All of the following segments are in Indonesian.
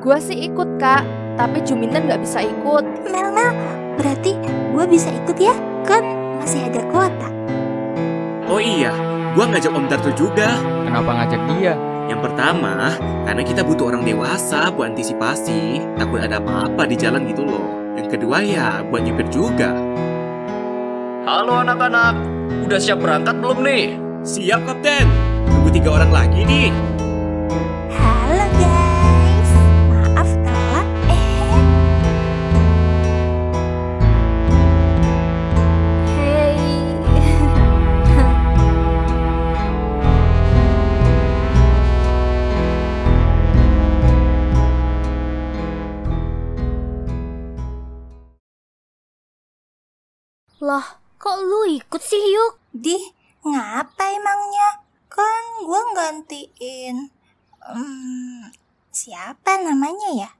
Gua sih ikut kak, tapi Juminten nggak bisa ikut. Mel Mel, berarti gue bisa ikut ya? Kan masih ada kuota. Oh iya, gua ngajak Om Darto juga. Kenapa ngajak dia? Yang pertama, karena kita butuh orang dewasa buat antisipasi, takut ada apa-apa di jalan gitu loh. Yang kedua ya, buat nyupir juga. Halo anak-anak, udah siap berangkat belum nih? Siap, Kapten. Tunggu tiga orang lagi nih. Ngapa emangnya? Kan gue gantiin. Hmm, siapa namanya ya?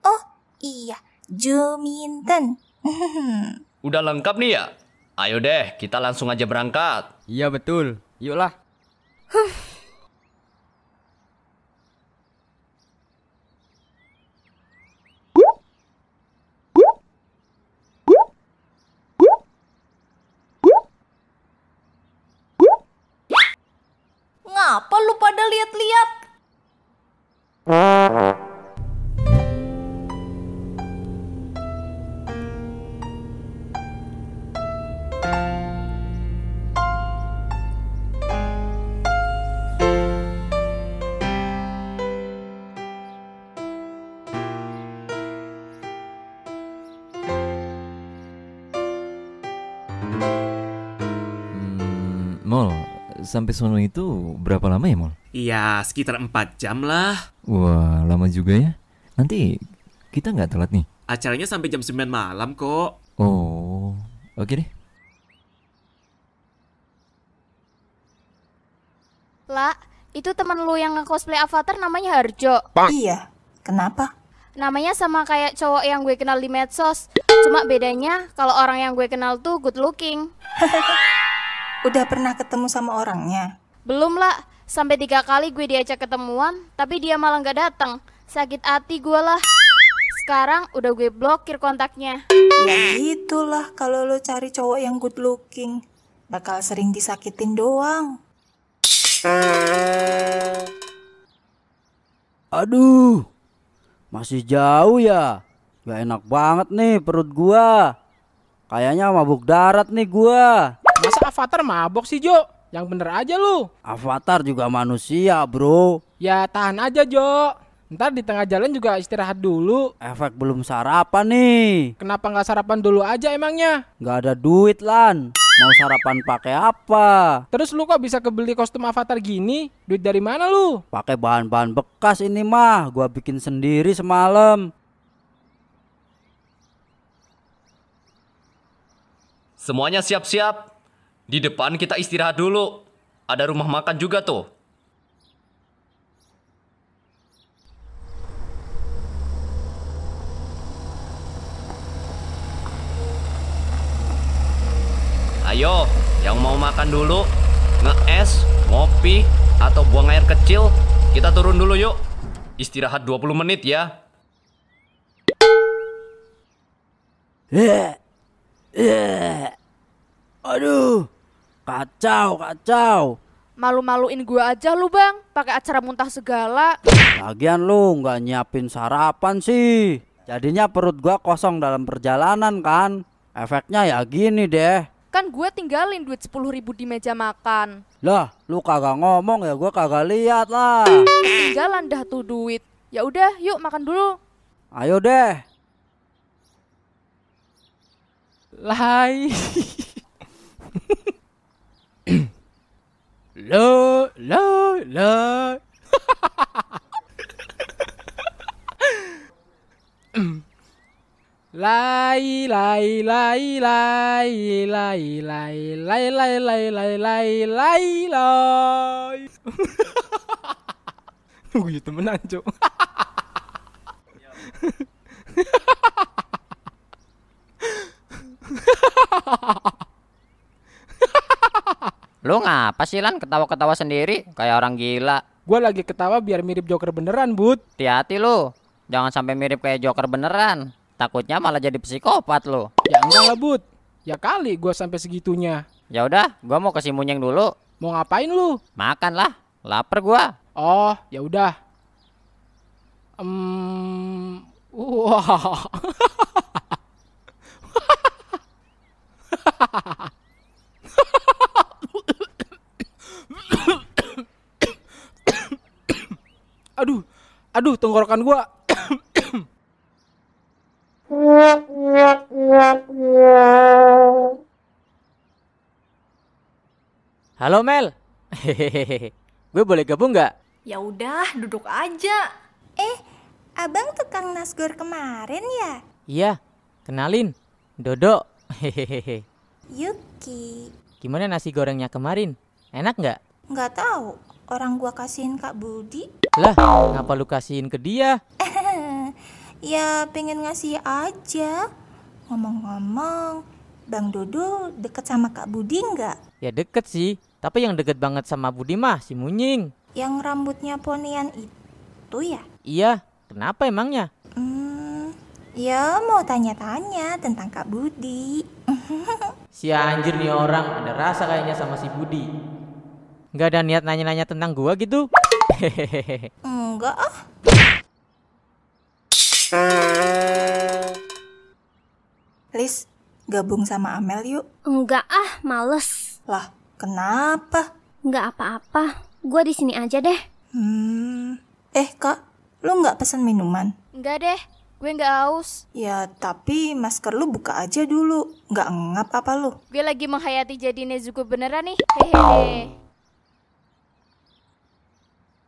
Oh iya, Juminten. Udah lengkap nih ya? Ayo deh, kita langsung aja berangkat. Iya betul. Yuklah. you sampai sono itu berapa lama ya, Mol? Iya, sekitar 4 jam lah. Wah, lama juga ya. Nanti kita nggak telat nih. Acaranya sampai jam 9 malam kok. Oh, oke deh. Lah, itu temen lu yang nge-cosplay avatar namanya Harjo. iya, kenapa? Namanya sama kayak cowok yang gue kenal di medsos. Cuma bedanya kalau orang yang gue kenal tuh good looking. Udah pernah ketemu sama orangnya? Belum lah, sampai tiga kali gue diajak ketemuan, tapi dia malah nggak datang. Sakit hati gue lah. Sekarang udah gue blokir kontaknya. Ya gitulah kalau lo cari cowok yang good looking. Bakal sering disakitin doang. Aduh, masih jauh ya. Gak enak banget nih perut gua. Kayaknya mabuk darat nih gua. Avatar mabok sih Jo? Yang bener aja lu. Avatar juga manusia bro. Ya tahan aja Jo. Ntar di tengah jalan juga istirahat dulu. Efek belum sarapan nih. Kenapa nggak sarapan dulu aja emangnya? Gak ada duit lan. Mau sarapan pakai apa? Terus lu kok bisa kebeli kostum avatar gini? Duit dari mana lu? Pakai bahan-bahan bekas ini mah. Gua bikin sendiri semalam. Semuanya siap-siap. Di depan kita istirahat dulu. Ada rumah makan juga tuh. Ayo, yang mau makan dulu, ngees, ngopi, atau buang air kecil, kita turun dulu yuk. Istirahat 20 menit ya. Eh, eh. Aduh, kacau, kacau. Malu-maluin gua aja lu bang, pakai acara muntah segala. Lagian lu nggak nyiapin sarapan sih. Jadinya perut gua kosong dalam perjalanan kan. Efeknya ya gini deh. Kan gue tinggalin duit 10 ribu di meja makan. Lah, lu kagak ngomong ya gua kagak lihat lah. Tinggalan dah tuh duit. Ya udah, yuk makan dulu. Ayo deh. Lai. lo, lo, lo. Lai, lai, lai, lai, lai, lai, lai, lai, lai, lai, lai, lai, lai. Tunggu ya temenan, Cok. Lu ngapa sih Lan ketawa-ketawa sendiri kayak orang gila? Gua lagi ketawa biar mirip Joker beneran, Bud. Hati-hati lu. Jangan sampai mirip kayak Joker beneran. Takutnya malah jadi psikopat lo. Ya enggak lah Bud. Ya kali gua sampai segitunya. Ya udah, gua mau ke si Munyeng dulu. Mau ngapain lu? Makan lah. Lapar gua. Oh, ya udah. Hmm, wah. aduh, aduh tenggorokan gua. Halo Mel. Hehehe. Gue boleh gabung nggak? Ya udah, duduk aja. Eh, abang tukang nasgor kemarin ya? Iya. Kenalin. Dodo. Hehehe. Yuki. Gimana nasi gorengnya kemarin? Enak nggak? Nggak tahu, orang gua kasihin Kak Budi. Lah, ngapa lu kasihin ke dia? Ya pengen ngasih aja. Ngomong-ngomong, Bang Dodo deket sama Kak Budi nggak? Ya deket sih. Tapi yang deket banget sama Budi mah si Munying. Yang rambutnya ponian itu ya? Iya. Kenapa emangnya? Hmm, ya mau tanya-tanya tentang Kak Budi. Si anjir nih orang ada rasa kayaknya sama si Budi. Nggak ada niat nanya-nanya tentang gua gitu. Enggak ah. Lis, gabung sama Amel yuk. Enggak ah, males. Lah, kenapa? Enggak apa-apa. Gua di sini aja deh. Hmm. Eh, Kak, lu nggak pesan minuman? Enggak deh, gue nggak haus. Ya, tapi masker lu buka aja dulu. Nggak ngap apa lu? Gue lagi menghayati jadi Nezuko beneran nih. Hehehe.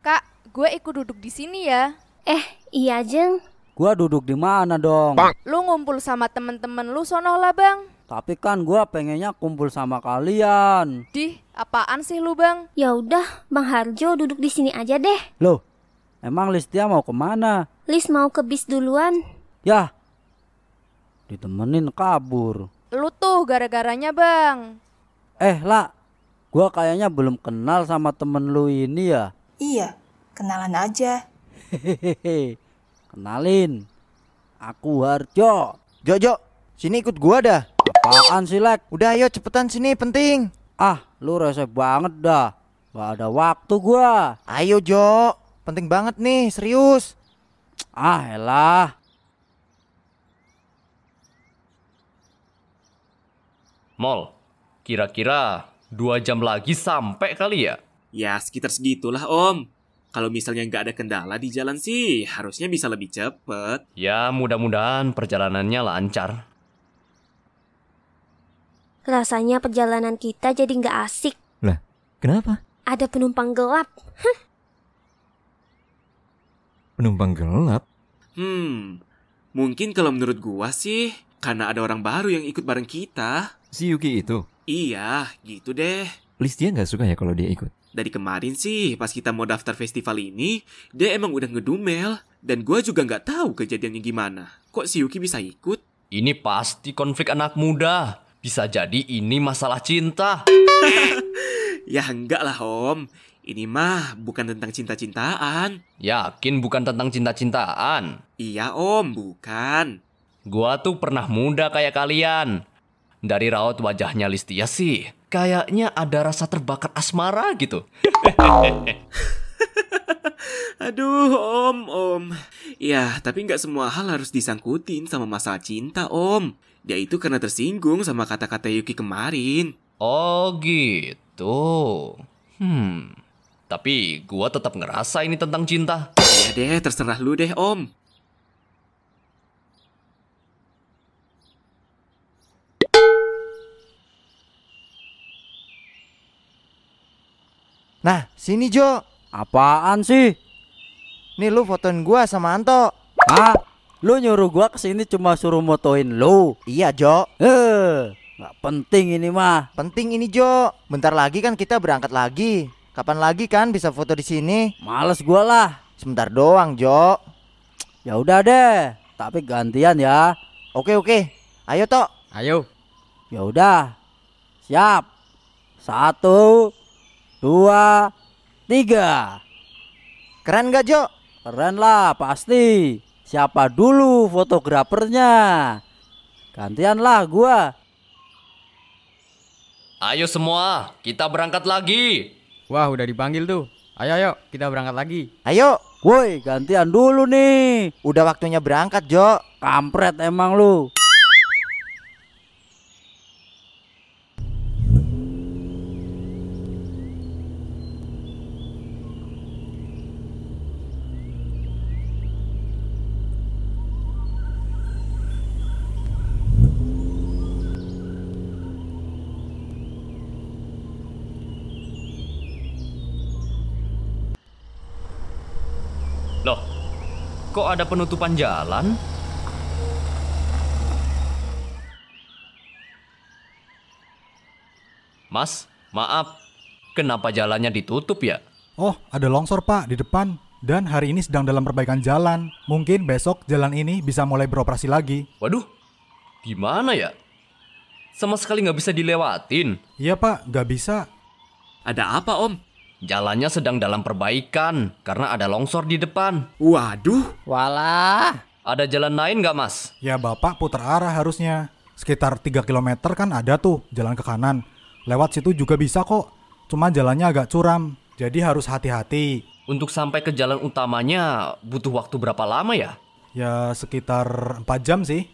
Kak, gue ikut duduk di sini ya. Eh, iya Jeng. Gua duduk di mana dong? Lu ngumpul sama temen-temen lu sono lah bang. Tapi kan gua pengennya kumpul sama kalian. Dih, apaan sih lu bang? Ya udah, Bang Harjo duduk di sini aja deh. Loh, emang Listia mau ke mana? Lis mau ke bis duluan. Yah, ditemenin kabur. Lu tuh gara-garanya bang. Eh lah, gua kayaknya belum kenal sama temen lu ini ya. Iya, kenalan aja. Hehehe, kenalin. Aku Harjo. Jojo, sini ikut gua dah. Apaan sih, Lek? Udah ayo cepetan sini, penting. Ah, lu rese banget dah. Gak ada waktu gua. Ayo Jo, penting banget nih, serius. Ah, elah. Mall, kira-kira dua jam lagi sampai kali ya? Ya, sekitar segitulah, Om. Kalau misalnya nggak ada kendala di jalan sih, harusnya bisa lebih cepet. Ya, mudah-mudahan perjalanannya lancar. Rasanya perjalanan kita jadi nggak asik. Lah, kenapa? Ada penumpang gelap. Penumpang gelap? Hmm, mungkin kalau menurut gua sih, karena ada orang baru yang ikut bareng kita. Si Yuki itu? Iya, gitu deh. Listia nggak suka ya kalau dia ikut? Dari kemarin sih, pas kita mau daftar festival ini, dia emang udah ngedumel. Dan gua juga nggak tahu kejadiannya gimana. Kok si Yuki bisa ikut? Ini pasti konflik anak muda. Bisa jadi ini masalah cinta. Ya enggak lah, Om. Ini mah bukan tentang cinta-cintaan. Yakin bukan tentang cinta-cintaan. Iya, Om, bukan. Gua tuh pernah muda kayak kalian. Dari raut wajahnya Listia sih, kayaknya ada rasa terbakar asmara gitu. Aduh, Om, Om. Ya, tapi nggak semua hal harus disangkutin sama masalah cinta, Om. Dia itu karena tersinggung sama kata-kata Yuki kemarin. Oh gitu. Hmm. Tapi gua tetap ngerasa ini tentang cinta. Ya deh, terserah lu deh, Om. Nah, sini Jo. Apaan sih? Nih lu fotoin gua sama Anto. Hah? Lu nyuruh gua ke sini cuma suruh motoin lu? Iya Jo. Eh, nggak penting ini mah. Penting ini Jo. Bentar lagi kan kita berangkat lagi. Kapan lagi kan bisa foto di sini? Males gua lah. Sebentar doang Jo. Ya udah deh, tapi gantian ya. Oke oke. Ayo Tok. Ayo. Ya udah. Siap. Satu, dua, tiga. Keren gak Jo? Keren lah, pasti. siapa dulu fotografernya? Gantian lah gua. Ayo semua, kita berangkat lagi. Wah, udah dipanggil tuh. Ayo, ayo, kita berangkat lagi. Ayo, Woi, gantian dulu nih. udah waktunya berangkat, Jo. Kampret emang lu. Loh, kok ada penutupan jalan? Mas, maaf. Kenapa jalannya ditutup ya? Oh, ada longsor pak di depan. Dan hari ini sedang dalam perbaikan jalan. Mungkin besok jalan ini bisa mulai beroperasi lagi. Waduh, gimana ya? Sama sekali nggak bisa dilewatin. Iya pak, nggak bisa. Ada apa om? Jalannya sedang dalam perbaikan karena ada longsor di depan. Waduh, Walah. Ada jalan lain nggak mas? Ya bapak putar arah harusnya. Sekitar 3 km kan ada tuh jalan ke kanan. Lewat situ juga bisa kok. Cuma jalannya agak curam. Jadi harus hati-hati. Untuk sampai ke jalan utamanya butuh waktu berapa lama ya? Ya sekitar 4 jam sih.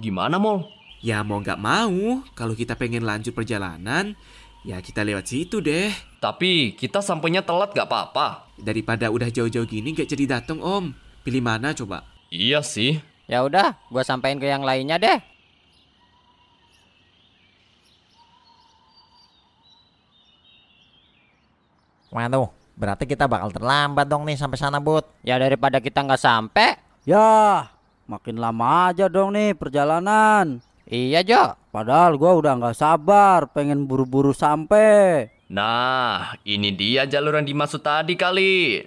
Gimana Mol? ya mau nggak mau, kalau kita pengen lanjut perjalanan, ya kita lewat situ deh. Tapi kita sampainya telat nggak apa-apa. Daripada udah jauh-jauh gini nggak jadi datang om. Pilih mana coba? Iya sih. Ya udah, gua sampein ke yang lainnya deh. Waduh, berarti kita bakal terlambat dong nih sampai sana, Bud. Ya daripada kita nggak sampai. Ya, makin lama aja dong nih perjalanan. Iya, Jo. Padahal gua udah nggak sabar, pengen buru-buru sampai. Nah, ini dia jalur yang dimaksud tadi kali.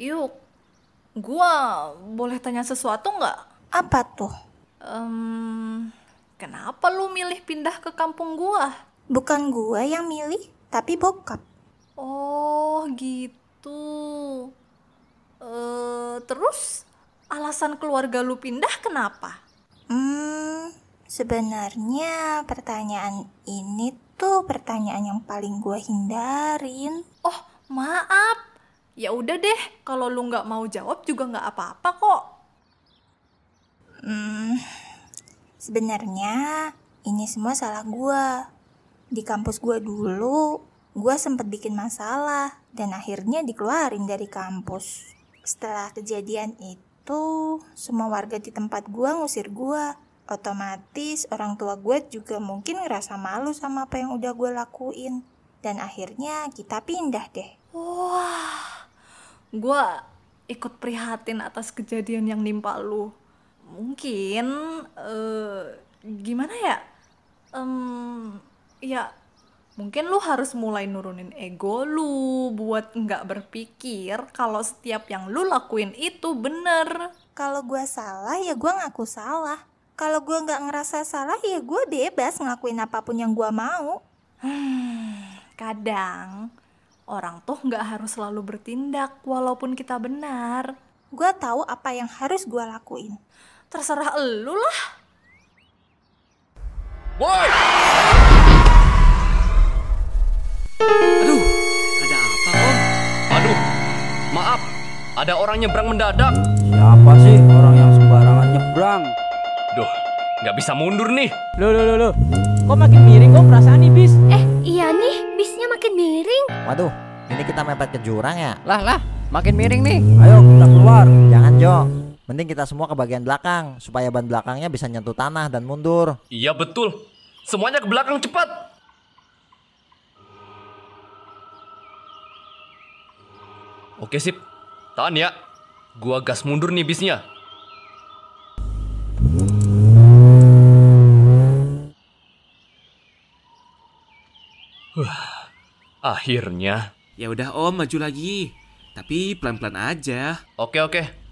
Yuk, gua boleh tanya sesuatu nggak? Apa tuh? Em, kenapa lu milih pindah ke kampung gua? Bukan gua yang milih, tapi bokap. Oh, gitu. Eh, terus alasan keluarga lu pindah kenapa? Hmm, sebenarnya pertanyaan ini tuh pertanyaan yang paling gua hindarin. Oh, maaf. Ya udah deh, kalau lu nggak mau jawab juga nggak apa-apa kok. Hmm, sebenarnya ini semua salah gua. Di kampus gua dulu, gua sempet bikin masalah dan akhirnya dikeluarin dari kampus. Setelah kejadian itu, semua warga di tempat gua ngusir gua. Otomatis orang tua gue juga mungkin ngerasa malu sama apa yang udah gue lakuin. Dan akhirnya kita pindah deh. Wah, gua ikut prihatin atas kejadian yang nimpa lu. Mungkin, eh, gimana ya? Em, ya, mungkin lu harus mulai nurunin ego lu buat nggak berpikir kalau setiap yang lu lakuin itu bener. Kalau gue salah ya gue ngaku salah. Kalau gue nggak ngerasa salah ya gue bebas ngelakuin apa pun yang gue mau. Hmm, kadang orang tuh nggak harus selalu bertindak walaupun kita benar. Gue tahu apa yang harus gue lakuin. Terserah elu lah. Woi! Aduh, ada apa om? Aduh, maaf. Ada orang nyebrang mendadak. Siapa sih orang yang sembarangan nyebrang? Duh, nggak bisa mundur nih. Loh, loh, loh, loh. Kok makin miring kok perasaan nih bis? Eh, iya nih, bisnya makin miring. Waduh, ini kita mepet ke jurang ya? Lah, lah. Makin miring nih. Ayo kita keluar. Jangan, Jo. Mending kita semua ke bagian belakang supaya ban belakangnya bisa nyentuh tanah dan mundur. Iya betul. Semuanya ke belakang cepat. Oke sip. Tahan ya. Gua gas mundur nih bisnya. Akhirnya. Ya udah om, maju lagi. Tapi pelan-pelan aja. Oke oke.